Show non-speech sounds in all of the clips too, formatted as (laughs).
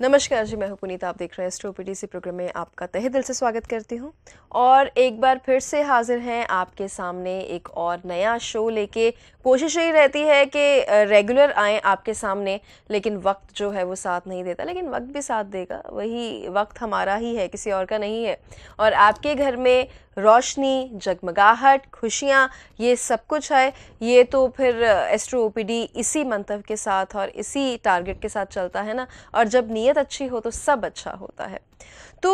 नमस्कार जी, मैं हूँ पुनीत। आप देख रहे हैं एस्ट्रोपीडीसी प्रोग्राम में आपका तहे दिल से स्वागत करती हूँ। और एक बार फिर से हाजिर हैं आपके सामने एक और नया शो लेके कोशिश यही रहती है कि रेगुलर आए आपके सामने, लेकिन वक्त जो है वो साथ नहीं देता। लेकिन वक्त भी साथ देगा। वही वक्त हमारा ही है, किसी और का नहीं है। और आपके घर में रोशनी, जगमगाहट, खुशियाँ, ये सब कुछ है। ये तो फिर एस्ट्रो ओपीडी इसी मंतव के साथ और इसी टारगेट के साथ चलता है ना? और जब नीयत अच्छी हो तो सब अच्छा होता है। तो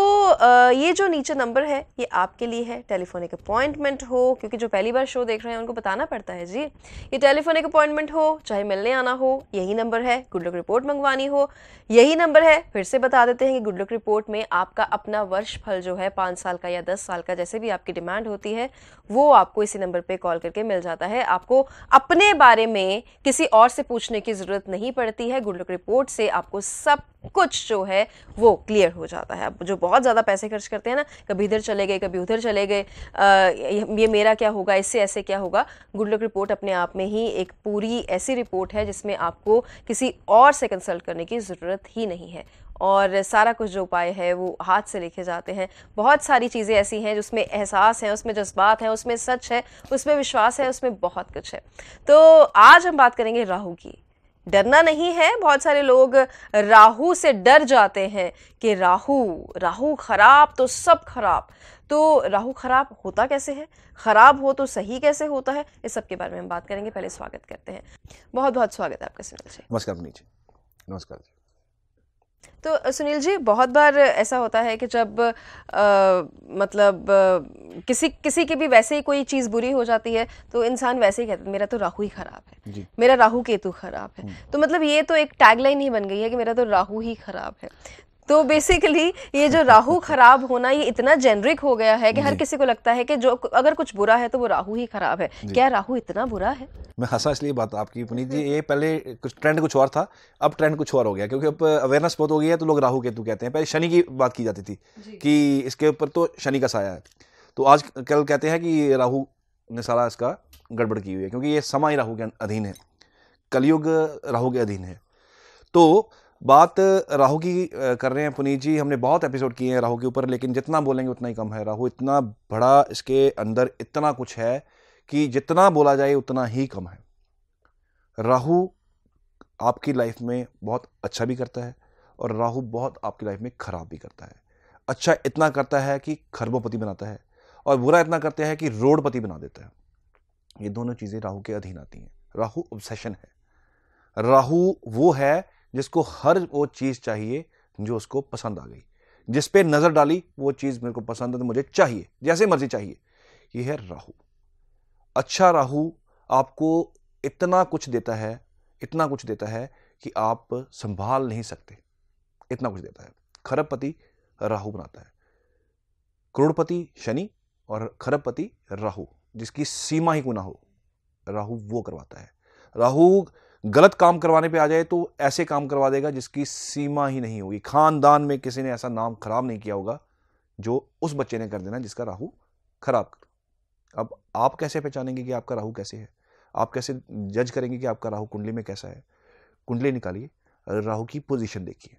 ये जो नीचे नंबर है, ये आपके लिए है। टेलीफोनिक अपॉइंटमेंट हो, क्योंकि जो पहली बार शो देख रहे हैं, उनको बताना पड़ता है, जी। ये टेलीफोनिक अपॉइंटमेंट हो, चाहे मिलने आना हो, यही नंबर है, गुड लक रिपोर्ट मंगवानी हो। यही नंबर है, फिर से बता देते हैं कि गुड लक रिपोर्ट में आपका अपना वर्ष फल जो है, पाँच साल का या दस साल का जैसे भी आपकी डिमांड होती है, वो आपको इसी नंबर पर कॉल करके मिल जाता है। आपको अपने बारे में किसी और से पूछने की ज़रूरत नहीं पड़ती है, गुड लक रिपोर्ट से आपको सब कुछ जो है, वो क्लियर हो जाता है। अब जो बहुत ज़्यादा पैसे खर्च करते हैं ना, कभी इधर चले गए, कभी उधर चले गए ये मेरा क्या होगा, इससे ऐसे क्या होगा? गुड लक रिपोर्ट अपने आप में ही एक पूरी ऐसी रिपोर्ट है जिसमें आपको किसी और से कंसल्ट करने की ज़रूरत ही नहीं है। और सारा कुछ जो उपाय है वो हाथ से लिखे जाते हैं। बहुत सारी चीज़ें ऐसी हैं जिसमें एहसास है, उसमें जज्बात हैं, उसमें सच है, उसमें विश्वास है, उसमें बहुत कुछ है। तो आज हम बात करेंगे राहु की। डरना नहीं है। बहुत सारे लोग राहु से डर जाते हैं कि राहु राहु खराब तो सब खराब। तो राहु खराब होता कैसे है? खराब हो तो सही कैसे होता है? इस सब के बारे में हम बात करेंगे। पहले स्वागत करते हैं। बहुत बहुत स्वागत है आपका सुनील जी। नमस्कार नमस्कार जी। तो सुनील जी बहुत बार ऐसा होता है कि जब आ, मतलब आ, किसी किसी की भी वैसे ही कोई चीज़ बुरी हो जाती है तो इंसान वैसे ही कहता है मेरा तो राहु ही खराब है। मेरा राहु केतु खराब है हम्म। तो मतलब ये तो एक टैगलाइन ही बन गई है कि मेरा तो राहु ही खराब है तो बेसिकली ये जो राहु खराब होना ये इतना जेनरिक हो गया है कि हर किसी को लगता है कि जो अगर कुछ बुरा है तो वो राहु ही खराब है। क्या राहु इतना बुरा है? मैं हंसा इसलिए बात आपकी पुनीत जी ये पहले कुछ ट्रेंड कुछ और था अब ट्रेंड कुछ और हो गया क्योंकि अब अवेयरनेस बहुत हो गई है तो लोग राहु केतु कहते हैं। पहले शनि की बात की जाती थी कि इसके ऊपर तो शनि का साया है। तो आज कल कहते हैं कि राहु ने सारा इसका गड़बड़ की हुई है क्योंकि ये समय राहु के अधीन है कलयुग राहु के अधीन है। तो बात राहु की कर रहे हैं पुनीत जी। हमने बहुत एपिसोड किए हैं राहु के ऊपर, लेकिन जितना बोलेंगे उतना ही कम है। राहु इतना बड़ा इसके अंदर इतना कुछ है कि जितना बोला जाए उतना ही कम है। राहु आपकी लाइफ में बहुत अच्छा भी करता है और राहु बहुत आपकी लाइफ में खराब भी करता है। अच्छा इतना करता है कि खरबोपति बनाता है और बुरा इतना करता है कि रोडपति बना देता है। ये दोनों चीज़ें राहु के अधीन आती हैं। राहु ऑब्सेशन है। राहु वो है जिसको हर वो चीज़ चाहिए जो उसको पसंद आ गई। जिस पे नज़र डाली, वो चीज़ मेरे को पसंद है तो मुझे चाहिए, जैसे मर्ज़ी चाहिए। ये है राहु। अच्छा राहु आपको इतना कुछ देता है, इतना कुछ देता है कि आप संभाल नहीं सकते। इतना कुछ देता है। खरबपति राहु बनाता है। करोड़पति शनि और खरबपति राहु, जिसकी सीमा ही को ना हो, राहु वो करवाता है। राहु गलत काम करवाने पे आ जाए तो ऐसे काम करवा देगा जिसकी सीमा ही नहीं होगी। खानदान में किसी ने ऐसा नाम खराब नहीं किया होगा जो उस बच्चे ने कर देना जिसका राहु खराब अब आप कैसे पहचानेंगे कि आपका राहु कैसे है? आप कैसे जज करेंगे कि आपका राहु कुंडली में कैसा है? कुंडली निकालिए, राहु की पोजीशन देखिए।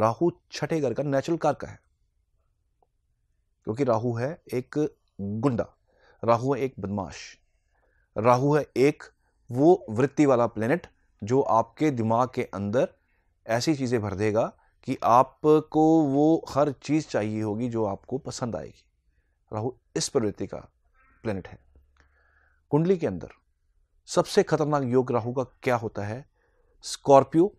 राहु छठे घर का नेचुरल कार का है। क्योंकि राहु है एक गुंडा, राहु है एक बदमाश, राहु है एक वो वृत्ति वाला प्लेनेट जो आपके दिमाग के अंदर ऐसी चीज़ें भर देगा कि आपको वो हर चीज़ चाहिए होगी जो आपको पसंद आएगी। राहु इस प्रवृत्ति का प्लेनेट है। कुंडली के अंदर सबसे खतरनाक योग राहु का क्या होता है? स्कॉर्पियो,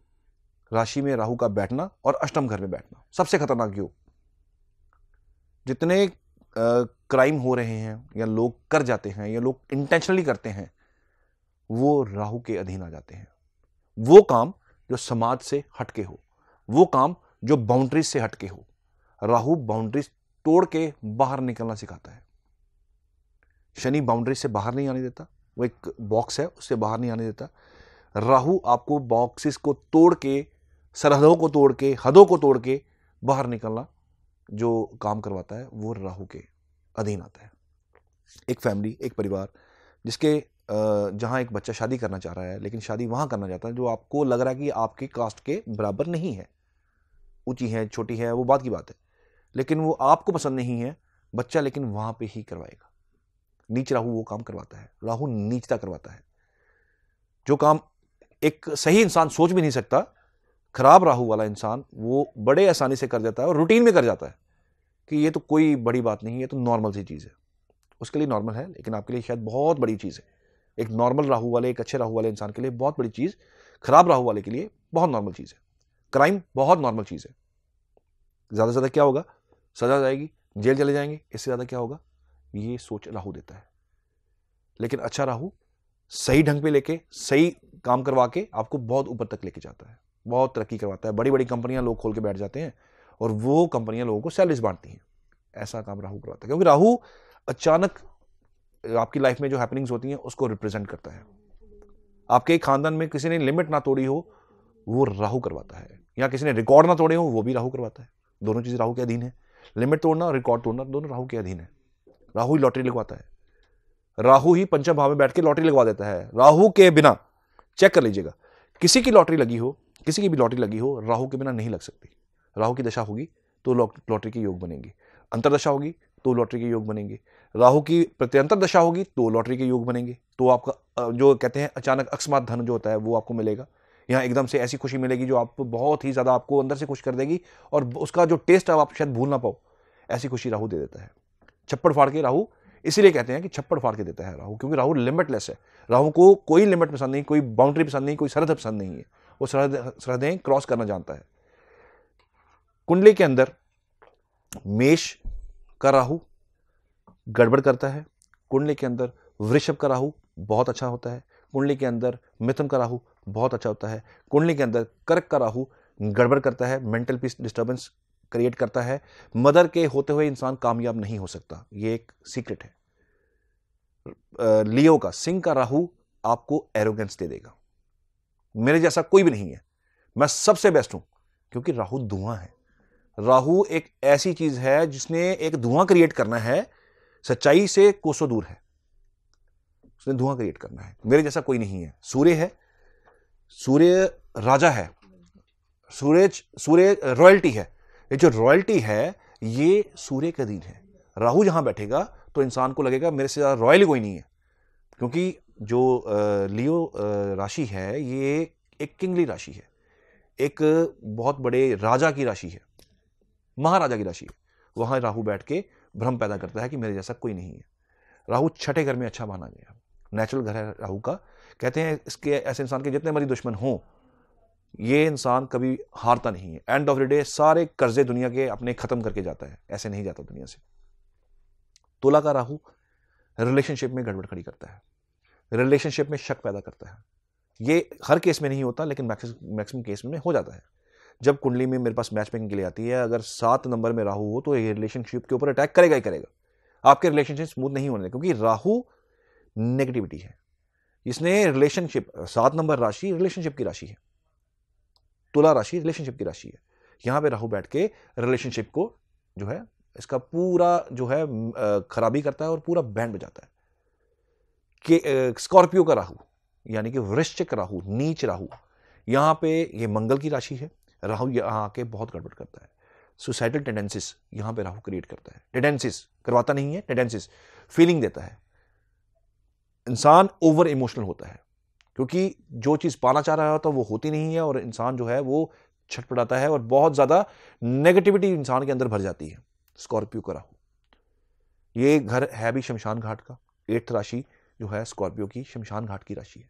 राशि में राहु का बैठना और अष्टम घर में बैठना, सबसे खतरनाक योग। जितने क्राइम हो रहे हैं या लोग कर जाते हैं या लोग इंटेंशनली करते हैं वो राहु के अधीन आ जाते हैं। वो काम जो समाज से हटके हो, वो काम जो बाउंड्रीज से हटके हो, राहु बाउंड्रीज तोड़ के बाहर निकलना सिखाता है। शनि बाउंड्री से बाहर नहीं आने देता, वो एक बॉक्स है, उससे बाहर नहीं आने देता। राहु आपको बॉक्सेस को तोड़ के, सरहदों को तोड़ के, हदों को तोड़ के बाहर निकलना जो काम करवाता है, वो राहु के अधीन आता है। एक फैमिली एक परिवार, जिसके जहाँ एक बच्चा शादी करना चाह रहा है, लेकिन शादी वहाँ करना चाहता है, जो आपको लग रहा है कि आपके कास्ट के बराबर नहीं है। ऊँची है, छोटी है, वो बात की बात है। लेकिन वो आपको पसंद नहीं है, बच्चा लेकिन वहाँ पे ही करवाएगा। नीच राहु वो काम करवाता है, राहु नीचता करवाता है। जो काम एक सही इंसान सोच भी नहीं सकता, खराब राहु वाला इंसान वो बड़े आसानी से कर देता है और रूटीन में कर जाता है कि ये तो कोई बड़ी बात नहीं है तो नॉर्मल सी चीज़ है। उसके लिए नॉर्मल है, लेकिन आपके लिए शायद बहुत बड़ी चीज़ है। एक नॉर्मल राहु वाले, एक अच्छे राहु वाले इंसान के लिए बहुत बड़ी चीज़, खराब राहु वाले के लिए बहुत नॉर्मल चीज़ है। क्राइम बहुत नॉर्मल चीज़ है। ज़्यादा से ज़्यादा क्या होगा? सजा जाएगी, जेल चले जाएँगे, इससे ज़्यादा क्या होगा? ये सोच राहु देता है। लेकिन अच्छा राहु सही ढंग पे लेके, सही काम करवा के आपको बहुत ऊपर तक लेके जाता है। बहुत तरक्की करवाता है। बड़ी बड़ी कंपनियाँ लोग खोल के बैठ जाते हैं और वो कंपनियाँ लोगों को सैलरीज बांटती हैं। ऐसा काम राहु करवाता है। क्योंकि राहु अचानक आपकी लाइफ में जो हैपनिंग्स होती हैं, उसको रिप्रेजेंट करता है। आपके खानदान में किसी ने लिमिट ना तोड़ी हो, वो राहु करवाता है। या किसी ने रिकॉर्ड ना तोड़े हो, वो भी राहु करवाता है। दोनों चीज़ राहु के अधीन है। लिमिट तोड़ना रिकॉर्ड तोड़ना, दोनों राहु के अधीन है। राहु ही लॉटरी लगवाता है। राहु ही पंचम भाव में बैठ के लॉटरी लगवा देता है। राहु के बिना चेक कर लीजिएगा। किसी की लॉटरी लगी हो, किसी की भी लॉटरी लगी हो, राहु के बिना नहीं लग सकती। राहु की दशा होगी तो लॉटरी के योग बनेंगी। अंतरदशा होगी तो लॉटरी के योग बनेंगे। राहु की प्रत्यंतर दशा होगी तो लॉटरी के योग बनेंगे। तो आपका जो कहते हैं, अचानक अकस्मात धन जो होता है, वो आपको मिलेगा। यहाँ एकदम से ऐसी खुशी मिलेगी जो आप बहुत ही ज़्यादा आपको अंदर से खुश कर देगी और उसका जो टेस्ट है, आप शायद भूल ना पाओ। ऐसी खुशी राहु दे देता है। छप्पड़ फाड़ के राहु, इसीलिए कहते हैं कि छप्पड़ फाड़ के देता है राहु, क्योंकि राहु लिमिटलेस है। राहु को कोई लिमिट पसंद नहीं, कोई बाउंड्री पसंद नहीं, कोई सरहद पसंद नहीं है। वो सरहद, सरहदें क्रॉस करना जानता है। कुंडली के अंदर मेष का राहु गड़बड़ करता है। कुंडली के अंदर वृषभ का राहु बहुत अच्छा होता है। कुंडली के अंदर मिथुन का राहु बहुत अच्छा होता है। कुंडली के अंदर कर्क का राहु गड़बड़ करता है मेंटल पीस डिस्टर्बेंस क्रिएट करता है। मदर के होते हुए इंसान कामयाब नहीं हो सकता, ये एक सीक्रेट है। लियो का, सिंह का राहु आपको एरोगेंस दे देगा। मेरे जैसा कोई भी नहीं है। मैं सबसे बेस्ट हूँ, क्योंकि राहु धुआँ है। राहु एक ऐसी चीज़ है जिसने एक धुआँ क्रिएट करना है सच्चाई से कोसों दूर है। उसने धुआँ क्रिएट करना है। मेरे जैसा कोई नहीं है। सूर्य है। सूर्य राजा है। सूरज, सूर्य रॉयल्टी है। ये जो रॉयल्टी है, ये सूर्य के अधीन है। राहु जहाँ बैठेगा तो इंसान को लगेगा, मेरे से ज़्यादा रॉयल कोई नहीं है। क्योंकि जो लियो राशि है, ये एक किंगली राशि है। एक बहुत बड़े राजा की राशि है। महाराजा की राशि है। वहाँ राहु बैठ के भ्रम पैदा करता है कि मेरे जैसा कोई नहीं है। राहु छठे घर में अच्छा माना गया। नेचुरल घर है राहु का। कहते हैं इसके, ऐसे इंसान के जितने मरी दुश्मन हों, ये इंसान कभी हारता नहीं है। एंड ऑफ़ द डे सारे कर्जे दुनिया के अपने खत्म करके जाता है। ऐसे नहीं जाता दुनिया से। तुला का राहु रिलेशनशिप में गड़बड़ खड़ी करता है। रिलेशनशिप में शक पैदा करता है। ये हर केस में नहीं होता, लेकिन मैक्सिमम केस में हो जाता है। जब कुंडली में मेरे पास मैच मेकिंग के लिए आती है, अगर सात नंबर में राहु हो तो ये रिलेशनशिप के ऊपर अटैक करेगा ही करेगा। आपके रिलेशनशिप स्मूथ नहीं होने क्योंकि राहु नेगेटिविटी है। इसने रिलेशनशिप सात नंबर राशि रिलेशनशिप की राशि है। तुला राशि रिलेशनशिप की राशि है। यहाँ पे राहु बैठ के रिलेशनशिप को जो है, इसका पूरा जो है खराबी करता है और पूरा बैंड बजाता है। कि स्कॉर्पियो का राहु, यानी कि वृश्चिक राहु, नीच राहु, यहाँ पे ये मंगल की राशि है। राहु यहाँ आके बहुत गड़बड़ करता है। सुसाइडल टेंडेंसिस यहाँ पे राहु क्रिएट करता है। टेंडेंसिस करवाता नहीं है टेंडेंसिस फीलिंग देता है। इंसान ओवर इमोशनल होता है, क्योंकि जो चीज़ पाना चाह रहा होता है वो होती नहीं है और इंसान जो है वो छटपटाता है और बहुत ज़्यादा नेगेटिविटी इंसान के अंदर भर जाती है। स्कॉर्पियो का राहु। ये घर है भी शमशान घाट का। एट्थ राशि जो है स्कॉर्पियो की शमशान घाट की राशि है।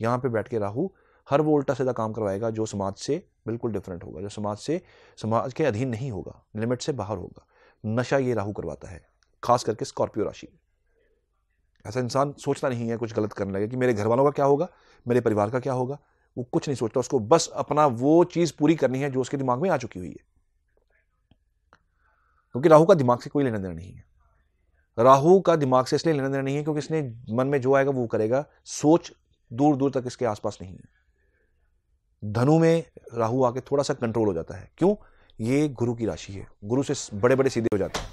यहाँ पे बैठ के राहु हर वो उल्टा सीधा काम करवाएगा जो समाज से बिल्कुल डिफरेंट होगा, जो समाज से, समाज के अधीन नहीं होगा लिमिट से बाहर होगा। नशा ये राहु करवाता है, खास करके स्कॉर्पियो राशि ऐसा इंसान सोचता नहीं है, कुछ गलत करने लगे कि मेरे घर वालों का क्या होगा, मेरे परिवार का क्या होगा, वो कुछ नहीं सोचता, उसको बस अपना वो चीज़ पूरी करनी है जो उसके दिमाग में आ चुकी हुई है। क्योंकि राहु का दिमाग से कोई लेना देना नहीं है। राहु का दिमाग से इसलिए लेना देना नहीं है क्योंकि इसने मन में जो आएगा वो करेगा, सोच दूर दूर तक इसके आसपास नहीं है। धनु में राहु आके थोड़ा सा कंट्रोल हो जाता है। क्यों? ये गुरु की राशि है। गुरु से बड़े बड़े सीधे हो जाते हैं।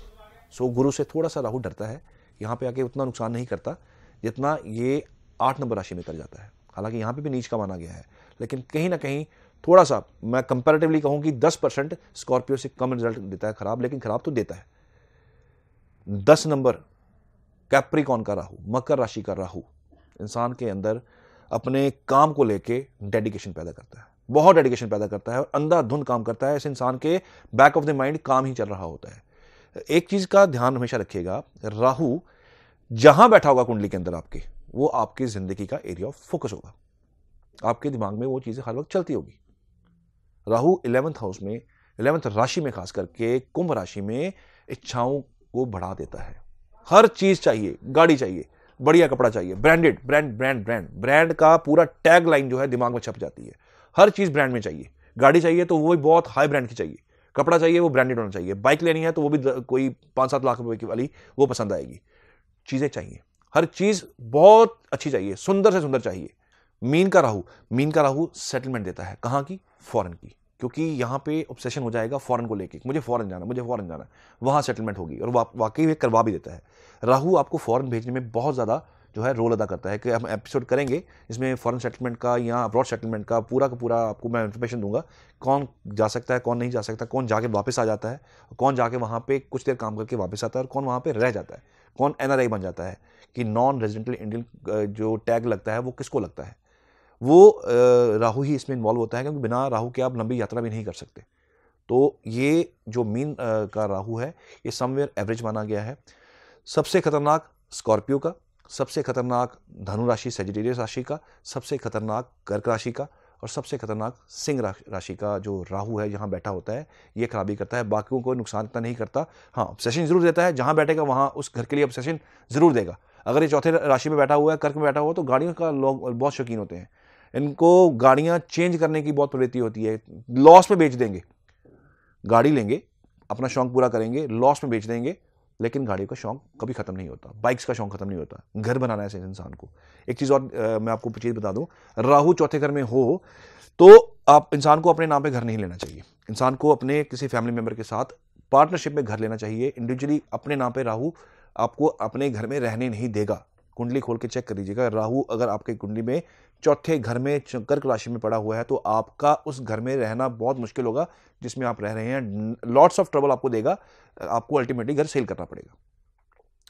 सो गुरु से थोड़ा सा राहु डरता है। यहाँ पे आके उतना नुकसान नहीं करता, जितना ये आठ नंबर राशि में कर जाता है। हालाँकि यहाँ पे भी नीच का माना गया है। लेकिन कहीं ना कहीं थोड़ा सा, मैं कंपेरेटिवली कहूँ कि दस परसेंट स्कॉर्पियो से कम रिज़ल्ट देता है खराब, लेकिन खराब तो देता है। दस नंबर कैप्रिकॉन का राहु, मकर राशि का राहु। इंसान के अंदर अपने काम को लेके डेडिकेशन पैदा करता है। बहुत डेडिकेशन पैदा करता है और अंधाधुंध काम करता है। इस इंसान के बैक ऑफ़ द माइंड काम ही चल रहा होता है। एक चीज़ का ध्यान हमेशा रखिएगा, राहु जहाँ बैठा होगा कुंडली के अंदर आपके, वो आपकी ज़िंदगी का एरिया ऑफ़ फोकस होगा। आपके दिमाग में वो चीज़ें हर वक्त चलती होगी। राहु इलेवंथ हाउस में इलेवंथ राशि में खास करके कुंभ राशि में इच्छाओं को बढ़ा देता है। हर चीज़ चाहिए, गाड़ी चाहिए बढ़िया कपड़ा चाहिए। Branded brand brand brand brand का पूरा टैग लाइन जो है दिमाग में छप जाती है। हर चीज़ ब्रांड में चाहिए। गाड़ी चाहिए तो वो भी बहुत हाई ब्रांड की चाहिए। कपड़ा चाहिए वो ब्रांडेड होना चाहिए। बाइक लेनी है तो वो भी कोई पाँच सात लाख रुपए की वाली वो पसंद आएगी। चीज़ें चाहिए। हर चीज़ बहुत अच्छी चाहिए। सुंदर से सुंदर चाहिए। मीन का राहु। मीन का राहु सेटलमेंट देता है। कहाँ की? फॉरन की। क्योंकि यहाँ पे ऑब्सेशन हो जाएगा फॉरन को लेके मुझे फॉरन जाना मुझे फॉरन जाना। वहाँ सेटलमेंट होगी और वा, वाकई में करवा भी देता है। राहु आपको फॉरन भेजने में बहुत ज़्यादा जो है रोल अदा करता है कि हम एपिसोड करेंगे इसमें फॉरन सेटलमेंट का या अब्रॉड सेटलमेंट का पूरा का पूरा आपको मैं इन्फॉर्मेशन दूँगा। कौन जा सकता है कौन नहीं जा सकता कौन जाके वापस आ जाता है कौन जाके वहाँ पे कुछ देर काम करके वापस आता है और कौन वहाँ पे रह जाता है। कौन एनआरआई बन जाता है कि नॉन रेजिडेंटल इंडियन जो टैग लगता है वो किसको लगता है? वो राहु ही इसमें इन्वॉल्व होता है क्योंकि बिना राहु के आप लंबी यात्रा भी नहीं कर सकते। तो ये जो मीन का राहु है, ये समवेयर एवरेज माना गया है। सबसे खतरनाक स्कॉर्पियो का, सबसे खतरनाक धनु राशि सेजिटेरियस राशि का, सबसे खतरनाक कर्क राशि का और सबसे खतरनाक सिंह राशि का जो राहु है जहाँ बैठा होता है, ये खराबी करता है। बाकियों को नुकसान इतना नहीं करता। हाँ ऑब्सेशन ज़रूर देता है। जहाँ बैठेगा, वहाँ उस घर के लिए ऑब्सेशन ज़रूर देगा। अगर ये चौथे राशि में बैठा हुआ है, कर्क में बैठा हुआ है तो गाड़ियों का लोग बहुत शौकीन होते हैं। इनको गाड़ियाँ चेंज करने की बहुत प्रवृत्ति होती है। लॉस में बेच देंगे। गाड़ी लेंगे अपना शौक पूरा करेंगे लॉस में बेच देंगे लेकिन गाड़ी का शौक कभी खत्म नहीं होता। बाइक्स का शौक खत्म नहीं होता। घर बनाना है इंसान को। एक चीज़ और आ, मैं आपको चीज़ बता दूँ। राहु चौथे घर में हो तो आप इंसान को अपने नाम पे घर नहीं लेना चाहिए। इंसान को अपने किसी फैमिली मेंबर के साथ पार्टनरशिप में घर लेना चाहिए। इंडिविजुअली अपने नाम पर राहू आपको अपने घर में रहने नहीं देगा। कुंडली खोल के चेक कर लीजिएगा। राहु अगर आपके कुंडली में चौथे घर में कर्क राशि में पड़ा हुआ है तो आपका उस घर में रहना बहुत मुश्किल होगा, जिसमें आप रह रहे हैं लॉट्स ऑफ़ ट्रबल आपको देगा, आपको अल्टीमेटली घर सेल करना पड़ेगा।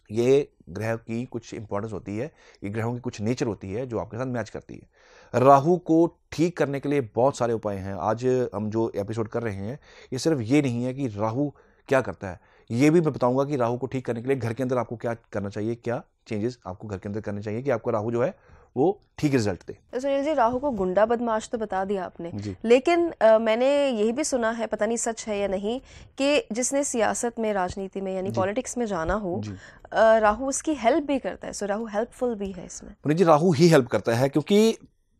ये ग्रह की कुछ इंपॉर्टेंस होती है, ये ग्रहों की कुछ नेचर होती है, जो आपके साथ मैच करती है। राहु को ठीक करने के लिए बहुत सारे उपाय हैं। आज हम जो एपिसोड कर रहे हैं, ये सिर्फ़ ये नहीं है कि राहु क्या करता है। ये भी मैं बताऊँगा कि राहु को ठीक करने के लिए घर के अंदर आपको क्या करना चाहिए, क्या चेंजेस आपको घर के अंदर करने चाहिए कि आपका राहु जो है वो ठीक रिज़ल्ट दे सुनील जी राहु को गुंडा बदमाश तो बता दिया आपने। लेकिन आ, मैंने यही भी सुना है पता नहीं सच है या नहीं कि जिसने सियासत में राजनीति में यानी पॉलिटिक्स में जाना हो राहु उसकी हेल्प भी करता है। सो राहु हेल्पफुल भी है इसमें। जी राहु ही हेल्प करता है क्योंकि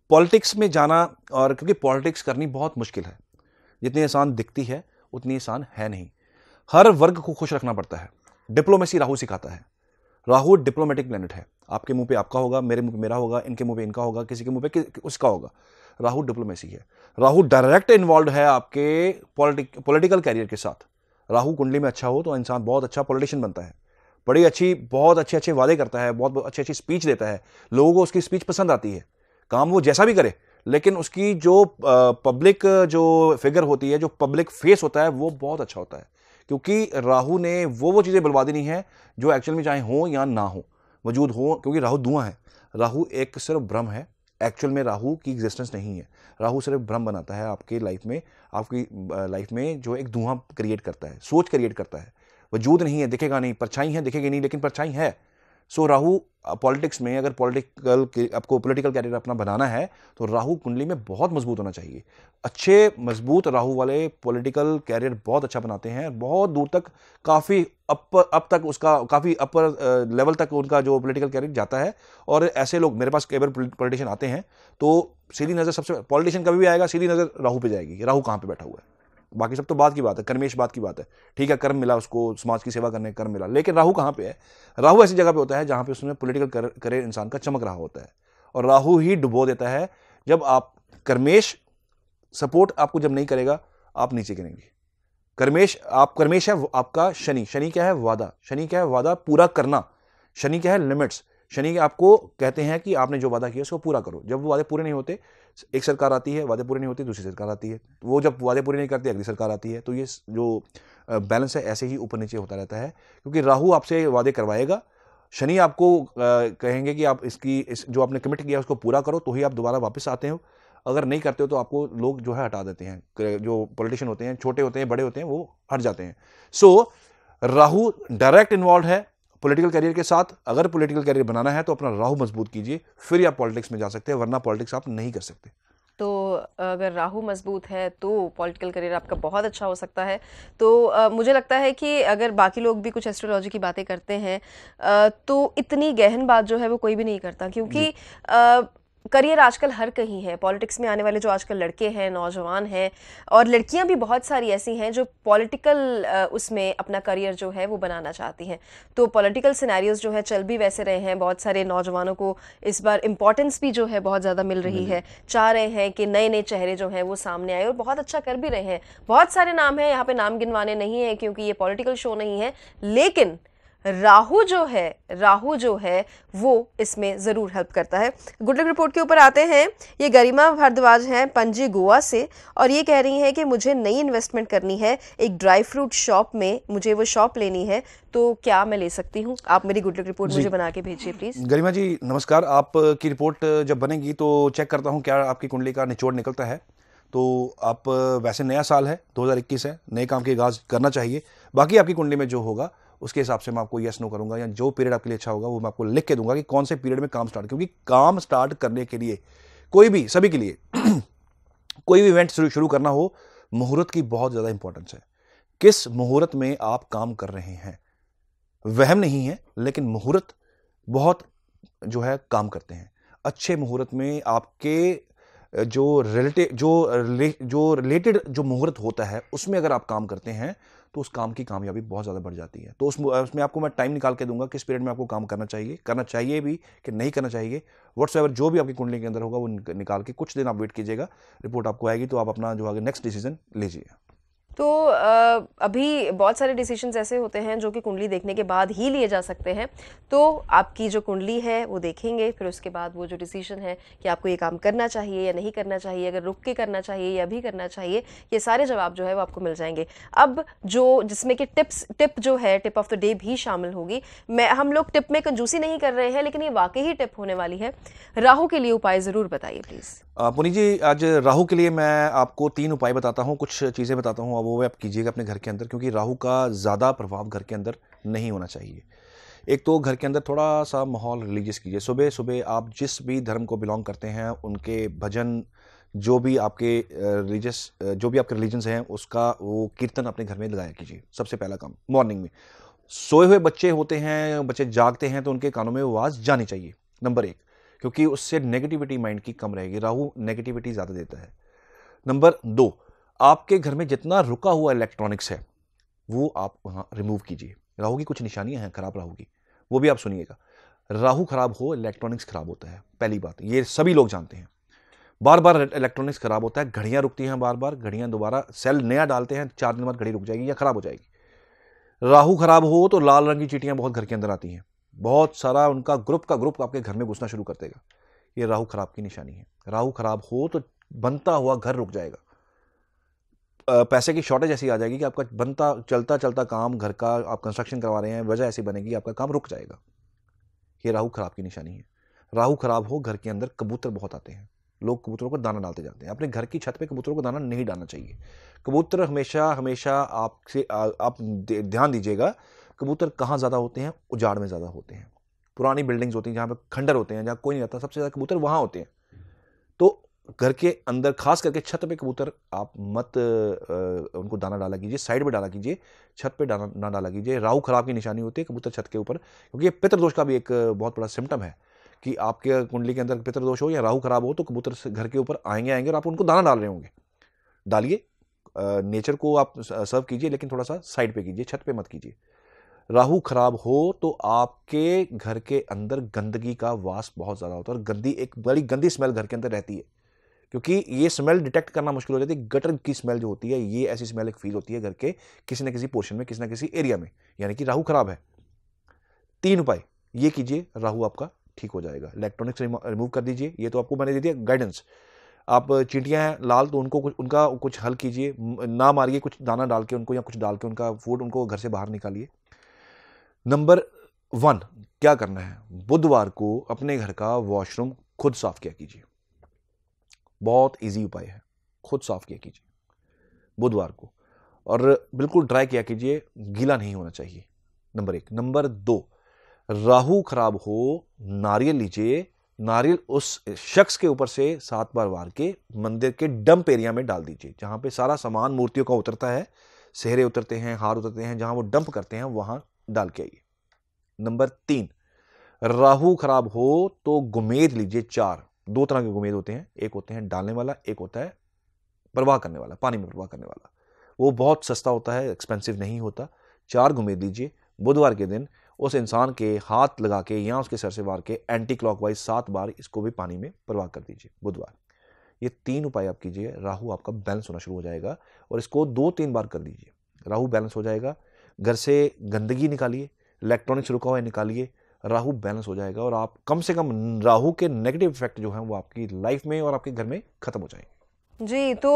पॉलिटिक्स में जाना और क्योंकि पॉलिटिक्स करनी बहुत मुश्किल है। जितनी आसान दिखती है उतनी आसान है नहीं। हर वर्ग को खुश रखना पड़ता है। डिप्लोमेसी राहु सिखाता है। राहु डिप्लोमेटिक प्लेनेट है। आपके मुँह पे आपका होगा, मेरे मुँह पे मेरा होगा, इनके मुँह पे इनका होगा, किसी के मुँह पे उसका होगा। राहु डिप्लोमेसी है। राहु डायरेक्ट इन्वॉल्व है आपके पॉलिटिक पॉलिटिकल कैरियर के साथ। राहु कुंडली में अच्छा हो तो इंसान बहुत अच्छा पॉलिटिशियन बनता है। बड़ी अच्छी, बहुत अच्छे अच्छे वादे करता है, बहुत अच्छी अच्छी स्पीच देता है। लोगों को उसकी स्पीच पसंद आती है। काम वो जैसा भी करे, लेकिन उसकी जो पब्लिक जो फिगर होती है, जो पब्लिक फेस होता है, वो बहुत अच्छा होता है। क्योंकि राहु ने वो वो चीज़ें बर्बादी नहीं है जो एक्चुअल में चाहे हो या ना हो वजूद हो, क्योंकि राहु धुआँ है। राहु एक सिर्फ़ भ्रम है एक्चुअल में राहु की एग्जिस्टेंस नहीं है। राहु सिर्फ़ भ्रम बनाता है आपके लाइफ में, आपकी लाइफ में जो एक धुआँ क्रिएट करता है, सोच क्रिएट करता है। वजूद नहीं है, दिखेगा नहीं, परछाई है, दिखेगी नहीं, लेकिन परछाई है। सो so, राहु पॉलिटिक्स में अगर पॉलिटिकल आपको पॉलिटिकल कैरियर अपना बनाना है तो राहु कुंडली में बहुत मज़बूत होना चाहिए। अच्छे मज़बूत राहु वाले पॉलिटिकल कैरियर बहुत अच्छा बनाते हैं बहुत दूर तक काफ़ी अप अब तक उसका काफ़ी अपर लेवल तक उनका जो पॉलिटिकल कैरियर जाता है। और ऐसे लोग मेरे पास कई बार पॉलिटिशियन आते हैं तो सीधी नज़र सबसे पॉलिटिशियन कभी भी आएगा सीधी नज़र राहू पे जाएगी। राहू कहाँ पे बैठा हुआ है? बाकी सब तो बात की बात है, कर्मेश बात की बात है। ठीक है, कर्म मिला उसको, समाज की सेवा करने का कर्म मिला। लेकिन राहु कहाँ पे है? राहु ऐसी जगह पे होता है जहाँ पे उसमें पॉलिटिकल करियर इंसान का चमक रहा होता है। और राहु ही डुबो देता है जब आप, कर्मेश सपोर्ट आपको जब नहीं करेगा, आप नीचे गिरेंगे। कर्मेश, आप, कर्मेश है आपका शनि। शनि क्या है? वादा। शनि क्या है? वादा पूरा करना। शनि क्या है? लिमिट्स शनि आपको कहते हैं कि आपने जो वादा किया उसको पूरा करो। जब वो वादे पूरे नहीं होते एक सरकार आती है वादे पूरे नहीं होते दूसरी सरकार आती है। वो जब वादे पूरे नहीं करती अगली सरकार आती है। तो ये जो बैलेंस है ऐसे ही ऊपर नीचे होता रहता है। क्योंकि राहु आपसे वादे करवाएगा शनि आपको कहेंगे कि आप इसकी इस जो आपने कमिट किया उसको पूरा करो तो ही आप दोबारा वापस आते हो। अगर नहीं करते हो तो आपको लोग जो है हटा देते हैं। जो पॉलिटिशियन होते हैं छोटे होते हैं बड़े होते हैं वो हट जाते हैं। So so, Rahu direct involve है पॉलिटिकल करियर के साथ अगर पॉलिटिकल करियर बनाना है तो अपना राहु मज़बूत कीजिए फिर आप पॉलिटिक्स में जा सकते हैं वरना पॉलिटिक्स आप नहीं कर सकते। तो अगर राहु मज़बूत है तो पॉलिटिकल करियर आपका बहुत अच्छा हो सकता है। तो आ, मुझे लगता है कि अगर बाकी लोग भी कुछ एस्ट्रोलॉजी की बातें करते हैं आ, तो इतनी गहन बात जो है वो कोई भी नहीं करता क्योंकि करियर आजकल हर कहीं है। पॉलिटिक्स में आने वाले जो आजकल लड़के हैं नौजवान हैं और लड़कियाँ भी बहुत सारी ऐसी हैं जो पॉलिटिकल उसमें अपना करियर जो है वो बनाना चाहती हैं। तो पॉलिटिकल सिनेरियोज जो है चल भी वैसे रहे हैं। बहुत सारे नौजवानों को इस बार इंपॉर्टेंस भी जो है बहुत ज़्यादा मिल रही है। चाह रहे हैं कि नए नए चेहरे जो हैं वो सामने आए और बहुत अच्छा कर भी रहे हैं। बहुत सारे नाम हैं यहाँ पर नाम गिनवाने नहीं है क्योंकि ये पॉलिटिकल शो नहीं है। लेकिन राहु जो है राहु जो है वो इसमें ज़रूर हेल्प करता है। गुड लक रिपोर्ट के ऊपर आते हैं। ये गरिमा भारद्वाज हैं पंजी गोवा से और ये कह रही हैं कि मुझे नई इन्वेस्टमेंट करनी है। एक ड्राई फ्रूट शॉप में मुझे वो शॉप लेनी है तो क्या मैं ले सकती हूँ? आप मेरी गुड लक रिपोर्ट मुझे बना के भेजिए प्लीज़ गरिमा जी नमस्कार। आपकी रिपोर्ट जब बनेगी तो चेक करता हूँ क्या आपकी कुंडली का निचोड़ निकलता है। तो आप वैसे नया साल है 2021 है नए काम की आगाज़ करना चाहिए। बाकी आपकी कुंडली में जो होगा उसके हिसाब से मैं आपको यस नो करूँगा या जो पीरियड आपके लिए अच्छा होगा, वो मैं आपको लिख के दूँगा कि कौन से पीरियड में काम स्टार्ट क्योंकि काम स्टार्ट करने के लिए, कोई भी, सभी के लिए, (clears throat) कोई भी इवेंट शुरू करना हो, मुहूर्त की बहुत ज़्यादा इंपॉर्टेंस है। किस मुहूर्त में आप काम कर रहे हैं? वहम नहीं है, लेकिन मुहूर्त बहुत जो है काम करते हैं। अच्छे मुहूर्त में आपके जो रिलेटिव जो जो रिलेटेड जो मुहूर्त होता है, उसमें अगर आप काम करते हैं तो उस काम की कामयाबी बहुत ज़्यादा बढ़ जाती है। तो उस उसमें आपको मैं टाइम निकाल के दूँगा किस पीरियड में आपको काम करना चाहिए करना चाहिए भी कि नहीं करना चाहिए। व्हाट्स जो भी आपकी कुंडली के अंदर होगा वो निकाल के कुछ दिन आप वेट कीजिएगा। रिपोर्ट आपको आएगी तो आप अपना जो आगे नेक्स्ट डिसीज़न लीजिए। तो अभी बहुत सारे डिसीजंस ऐसे होते हैं जो कि कुंडली देखने के बाद ही लिए जा सकते हैं। तो आपकी जो कुंडली है, वो देखेंगे, फिर उसके बाद वो जो डिसीज़न है कि आपको ये काम करना चाहिए या नहीं करना चाहिए, अगर रुक के करना चाहिए या भी करना चाहिए, ये सारे जवाब जो है वो आपको मिल जाएँगे। अब जो, जिसमें कि टिप्स टिप जो है टिप ऑफ़ द डे भी शामिल होगी। मैं, हम लोग टिप में कंजूसी नहीं कर रहे हैं, लेकिन ये वाकई ही टिप होने वाली है। राहु के लिए उपाय ज़रूर बताइए प्लीज़ पुनी जी, आज राहु के लिए मैं आपको तीन उपाय बताता हूँ, कुछ चीज़ें बताता हूँ। वो आप कीजिएगा अपने घर के अंदर, क्योंकि राहु का ज़्यादा प्रभाव घर के अंदर नहीं होना चाहिए। एक तो घर के अंदर थोड़ा सा माहौल रिलीजियस कीजिए। सुबह सुबह आप जिस भी धर्म को बिलोंग करते हैं, उनके भजन, जो भी आपके रिलीजियस जो भी आपके रिलीजन्स हैं, उसका वो कीर्तन अपने घर में लगाया कीजिए, सबसे पहला काम, मॉर्निंग में। सोए हुए बच्चे होते हैं, बच्चे जागते हैं तो उनके कानों में आवाज़ जानी चाहिए, नंबर एक, क्योंकि उससे नेगेटिविटी माइंड की कम रहेगी, राहु नेगेटिविटी ज़्यादा देता है। नंबर दो आपके घर में जितना रुका हुआ इलेक्ट्रॉनिक्स है, वो आप वहाँ रिमूव कीजिए। राहु की कुछ निशानियाँ हैं, खराब राहु की। वो भी आप सुनिएगा। राहु खराब हो इलेक्ट्रॉनिक्स खराब होता है। पहली बात, ये सभी लोग जानते हैं। बार बार इलेक्ट्रॉनिक्स खराब होता है, घड़ियाँ रुकती हैं बार बार घड़ियाँ दोबारा सेल नया डालते हैं, चार दिन बाद घड़ी रुक जाएगी या खराब हो जाएगी। राहु खराब हो तो लाल रंग की चीटियाँ बहुत घर के अंदर आती हैं। बहुत सारा उनका ग्रुप का ग्रुप आपके घर में घुसना शुरू कर देगा। ये राहु खराब की निशानी है। राहु खराब हो तो बनता हुआ घर रुक जाएगा। पैसे की शॉर्टेज ऐसी आ जाएगी कि आपका बनता, चलता चलता काम, घर का आप कंस्ट्रक्शन करवा रहे हैं, वजह ऐसी बनेगी, आपका काम रुक जाएगा। ये राहु खराब की निशानी है। राहु खराब हो, घर के अंदर कबूतर बहुत आते हैं। लोग कबूतरों को दाना डालते जाते हैं। अपने घर की छत पे कबूतरों को दाना नहीं डालना चाहिए। कबूतर हमेशा हमेशा आपसे आप ध्यान दीजिएगा, कबूतर कहाँ ज़्यादा होते हैं? उजाड़ में ज़्यादा होते हैं। पुरानी बिल्डिंग्स होती हैं जहाँ पे खंडर होते हैं, जहाँ कोई नहीं रहता सबसे ज़्यादा कबूतर वहाँ होते हैं। घर के अंदर खास करके छत पे कबूतर आप मत आ, उनको दाना डाला कीजिए साइड पे डाला कीजिए छत पे डाना ना डाला कीजिए। राहु खराब की निशानी होती है कबूतर छत के ऊपर क्योंकि ये पितृदोष का भी एक बहुत बड़ा सिम्टम है कि आपके कुंडली के अंदर पितृदोष हो या राहु खराब हो तो कबूतर घर के ऊपर आएँगे आएँगे और आप उनको दाना डाल रहे होंगे। डालिए नेचर को आप सर्व कीजिए लेकिन थोड़ा सा साइड पे कीजिए छत पे मत कीजिए। राहु खराब हो तो आपके घर के अंदर गंदगी का वास बहुत ज़्यादा होता है और गंदी एक बड़ी गंदी स्मेल घर के अंदर रहती है। क्योंकि ये स्मेल डिटेक्ट करना मुश्किल हो जाती है गटर की स्मेल जो होती है, ये ऐसी स्मेल एक फील होती है घर के किसी न किसी पोर्शन में, किसी न किसी एरिया में। यानी कि राहु खराब है। तीन उपाय। ये कीजिए, राहु आपका ठीक हो जाएगा। इलेक्ट्रॉनिक्स रिमूव कर दीजिए। ये तो आपको मैंने दे दिया गाइडेंस आप चींटियाँ हैं, लाल तो उनको कुछ उनका कुछ हल कीजिए। ना मारिए कुछ दाना डाल के उनको या कुछ डाल के उनका फ़ूड उनको घर से बाहर निकालिए। नंबर वन क्या करना है? बुधवार को अपने घर का वॉशरूम खुद साफ़ किया कीजिए। बहुत इजी उपाय है। खुद साफ़ किया कीजिए। बुधवार को। और बिल्कुल ड्राई किया कीजिए, गीला नहीं होना चाहिए। नंबर एक। नंबर दो। राहु खराब हो, नारियल लीजिए। नारियल उस शख्स के ऊपर से सात बार वार के मंदिर के डंप एरिया में डाल दीजिए, जहाँ पे सारा सामान मूर्तियों का उतरता है। सेहरे उतरते हैं, हार उतरते हैं, जहाँ वो डंप करते हैं, वहाँ डाल के आइए। नंबर तीन। राहु खराब हो तो गुमेद लीजिए चार। दो तरह के गुमेद होते हैं। एक होते हैं डालने वाला, एक होता है प्रवाह करने वाला, पानी में प्रवाह करने वाला। वो बहुत सस्ता होता है एक्सपेंसिव नहीं होता। चार गुमेद लीजिए, बुधवार के दिन उस इंसान के हाथ लगा के या उसके सर से वार के एंटी क्लॉकवाइज सात बार इसको भी पानी में प्रवाह कर दीजिए, बुधवार। ये तीन उपाय आप कीजिए, राहु आपका बैलेंस होना शुरू हो जाएगा और इसको दो तीन बार कर दीजिए। राहु बैलेंस हो जाएगा, घर से गंदगी निकालिए इलेक्ट्रॉनिक्स रुका हुआ निकालिए राहु बैलेंस हो जाएगा और आप कम से कम राहु के नेगेटिव इफ़ेक्ट जो है वो आपकी लाइफ में और आपके घर में खत्म हो जाएँगे। जी तो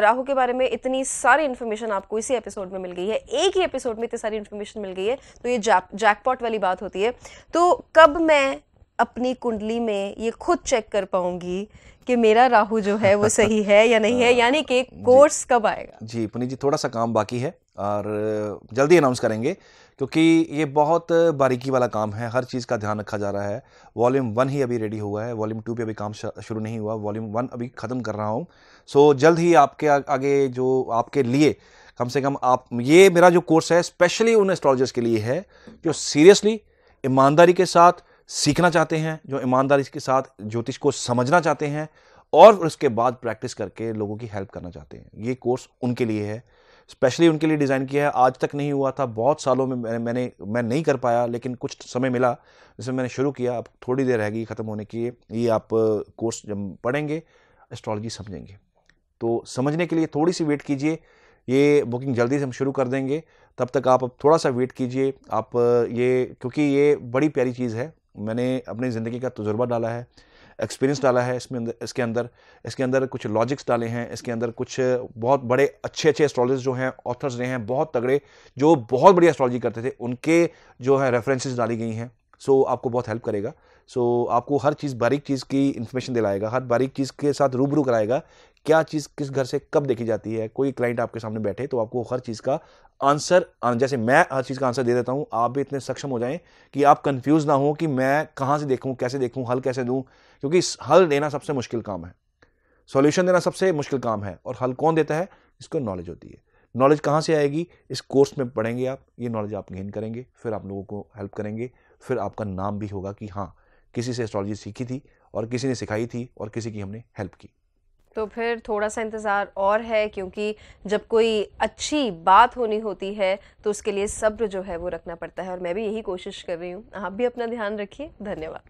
राहु के बारे में इतनी सारी इन्फॉर्मेशन आपको इसी एपिसोड में मिल गई है। एक ही एपिसोड में इतनी सारी इन्फॉर्मेशन मिल गई है तो ये जैकपॉट वाली बात होती है। तो कब मैं अपनी कुंडली में ये खुद चेक कर पाऊँगी कि मेरा राहु जो है वो सही है या नहीं है? (laughs) हाँ। यानी कि कोर्स कब आएगा? जी पुनीत जी थोड़ा सा काम बाकी है और जल्दी अनाउंस करेंगे। क्योंकि ये बहुत बारीकी वाला काम है, हर चीज़ का ध्यान रखा जा रहा है। वॉल्यूम वन ही अभी रेडी हुआ है वॉल्यूम टू पे अभी काम शुरू नहीं हुआ वॉल्यूम वन अभी ख़त्म कर रहा हूँ। सो जल्द ही आपके आगे जो आपके लिए, कम से कम आप, ये मेरा जो कोर्स है स्पेशली उन एस्ट्रोलॉजर्स के लिए है, जो सीरियसली ईमानदारी के साथ सीखना चाहते हैं, जो ईमानदारी के साथ ज्योतिष को समझना चाहते हैं, और उसके बाद प्रैक्टिस करके लोगों की हेल्प करना चाहते हैं। ये कोर्स उनके लिए है। स्पेशली उनके लिए डिज़ाइन किया है। आज तक नहीं हुआ था। बहुत सालों में मैंने मैंने, मैं नहीं कर पाया, लेकिन कुछ समय मिला जिसमें मैंने शुरू किया। अब थोड़ी देर रहेगी ख़त्म होने की। ये आप कोर्स जब पढ़ेंगे एस्ट्रोलॉजी समझेंगे। तो समझने के लिए थोड़ी सी वेट कीजिए। ये बुकिंग जल्दी से हम शुरू कर देंगे। तब तक आप थोड़ा सा वेट कीजिए। आप ये, क्योंकि ये बड़ी प्यारी चीज़ है। मैंने अपनी ज़िंदगी का तजुर्बा डाला है। एक्सपीरियंस डाला है इसमें अंदर, इसके अंदर इसके अंदर कुछ लॉजिक्स डाले हैं, इसके अंदर कुछ बहुत बड़े अच्छे अच्छे एस्ट्रोलॉजर्स जो हैं ऑथर्स रहे हैं, बहुत तगड़े, जो बहुत बड़ी एस्ट्रोलॉजी करते थे, उनके जो है रेफरेंसेज डाली गई हैं। सो आपको बहुत हेल्प करेगा। सो आपको हर चीज़ बारीक चीज़ की इन्फॉर्मेशन दिलाएगा, हर बारीक चीज़ के साथ रूबरू कराएगा, क्या चीज़ किस घर से कब देखी जाती है, कोई क्लाइंट आपके सामने बैठे तो आपको हर चीज़ का आंसर जैसे मैं हर चीज़ का आंसर दे देता हूँ, आप भी इतने सक्षम हो जाएँ कि आप कंफ्यूज ना हो कि मैं कहाँ से देखूँ, कैसे देखूँ, हल कैसे दूँ, क्योंकि हल देना सबसे मुश्किल काम है। सॉल्यूशन देना सबसे मुश्किल काम है, और हल कौन देता है? इसको नॉलेज होती है। नॉलेज कहाँ से आएगी? इस कोर्स में पढ़ेंगे आप, ये नॉलेज आप गेन करेंगे, फिर आप लोगों को हेल्प करेंगे, फिर आपका नाम भी होगा कि हाँ किसी से एस्ट्रोलॉजी सीखी थी और किसी ने सिखाई थी और किसी की हमने हेल्प की। तो फिर थोड़ा सा इंतज़ार और है क्योंकि जब कोई अच्छी बात होनी होती है तो उसके लिए सब्र जो है वो रखना पड़ता है और मैं भी यही कोशिश कर रही हूँ। आप भी अपना ध्यान रखिए। धन्यवाद।